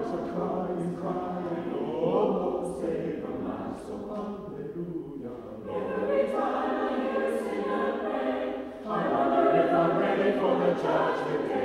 voice of crying, crying, Oh, Lord, save my soul, hallelujah. Every time I hear a sinner pray, I wonder if I'm ready for the judgment day.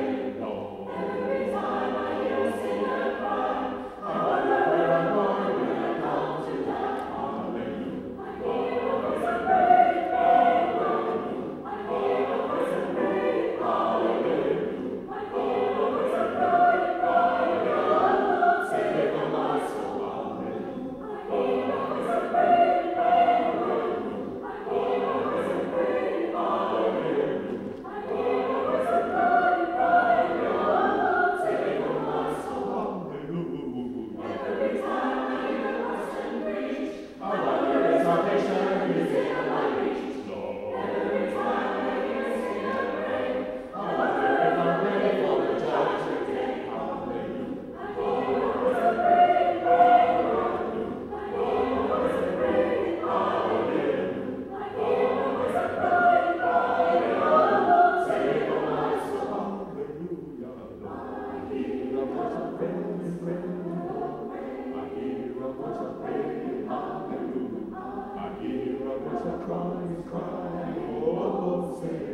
cry, cry, oh, say.